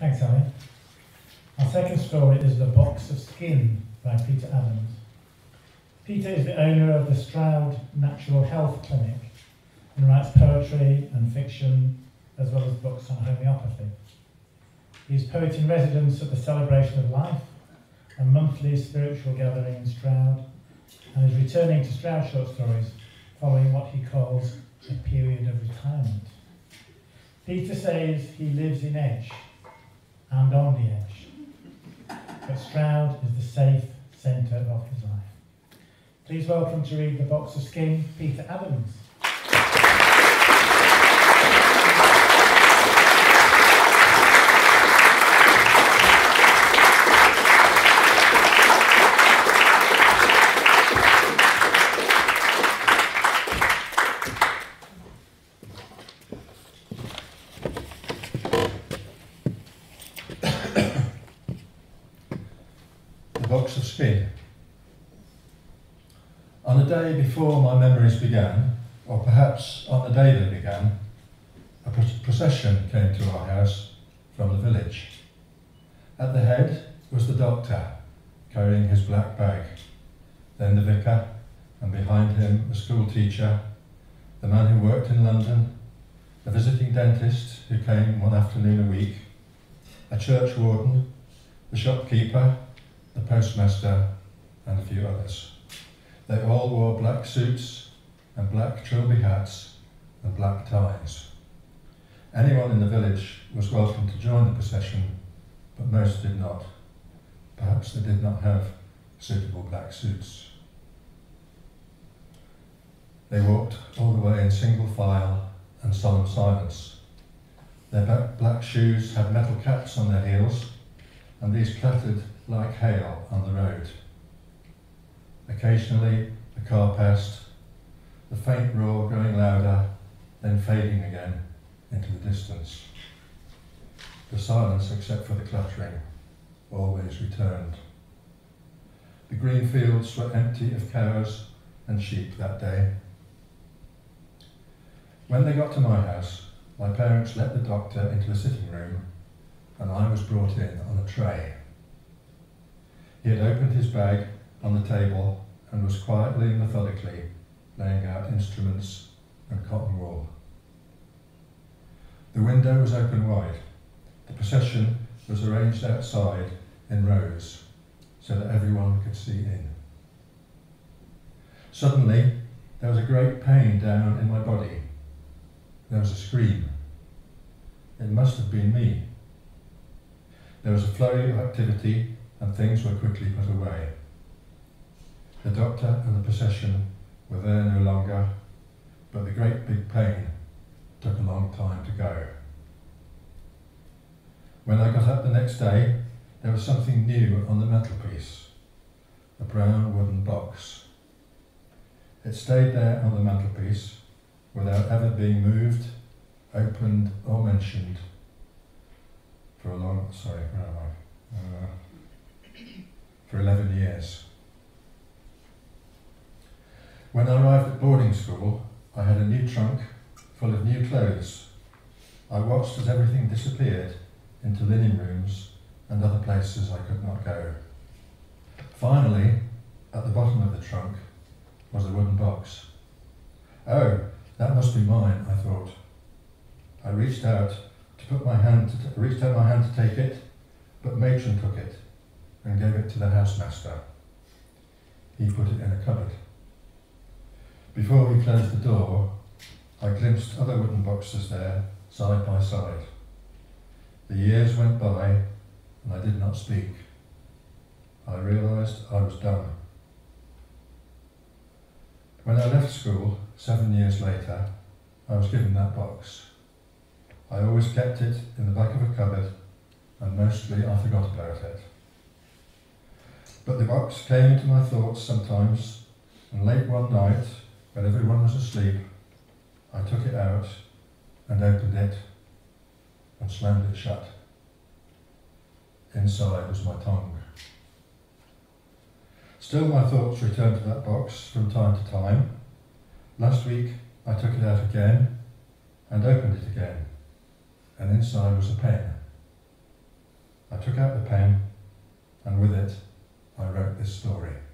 Thanks, Ali. Our second story is The Box of Skin by Peter Adams. Peter is the owner of the Stroud Natural Health Clinic and writes poetry and fiction as well as books on homeopathy. He is poet in residence at the Celebration of Life, a monthly spiritual gathering in Stroud, and is returning to Stroud Short Stories following what he calls a period of retirement. Peter says he lives in Edge and on the edge, but Stroud is the safe centre of his life. Please welcome to read The Box of Skin, Peter Adams. The of skin. On the day before my memories began, or perhaps on the day they began, a procession came to our house from the village. At the head was the doctor, carrying his black bag, then the vicar, and behind him a school teacher, the man who worked in London, a visiting dentist who came one afternoon a week, a church warden, the shopkeeper, the postmaster, and a few others. They all wore black suits and black trilby hats and black ties. Anyone in the village was welcome to join the procession, but most did not. Perhaps they did not have suitable black suits. They walked all the way in single file and solemn silence. Their black shoes had metal caps on their heels, and these clattered like hail on the road. Occasionally, a car passed, the faint roar growing louder, then fading again into the distance. The silence, except for the clattering, always returned. The green fields were empty of cows and sheep that day. When they got to my house, my parents let the doctor into the sitting room, and I was brought in on a tray. He had opened his bag on the table and was quietly and methodically laying out instruments and cotton wool. The window was open wide. The procession was arranged outside in rows so that everyone could see in. Suddenly, there was a great pain down in my body. There was a scream. It must have been me. There was a flurry of activity and things were quickly put away. The doctor and the procession were there no longer, but the great big pain took a long time to go. When I got up the next day, there was something new on the mantelpiece a brown wooden box. It stayed there on the mantelpiece without ever being moved, opened, or mentioned for a long, sorry, where am I? Uh, for 11 years. When I arrived at boarding school, I had a new trunk full of new clothes. I watched as everything disappeared into linen rooms and other places I could not go. Finally, at the bottom of the trunk was a wooden box. Oh, that must be mine, I thought. I reached out to put my hand to reached out my hand to take it, but Matron took it and gave it to the housemaster. He put it in a cupboard. Before he closed the door, I glimpsed other wooden boxes there, side by side. The years went by, and I did not speak. I realised I was done. When I left school, seven years later, I was given that box. I always kept it in the back of a cupboard, and mostly I forgot about it. But the box came into my thoughts sometimes, and late one night, when everyone was asleep, I took it out and opened it and slammed it shut. Inside was my tongue. Still, my thoughts returned to that box from time to time. Last week, I took it out again and opened it again, and inside was a pen. I took out the pen and with it I wrote this story.